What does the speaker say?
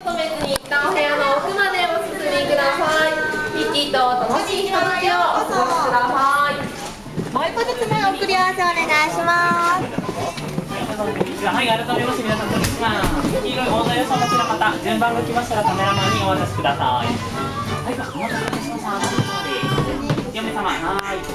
特別ずに一旦お部屋の奥までお進みください息と楽しいひとときをお過ごしくださいもう一個ずつ目の送り合わせお願いしますはい、改めまして皆さんこんにちは。黄色い大ーダー予想おちの方、順番が来ましたらカメラマンにお渡しください。はい、お待たせしました。嫁様、はい。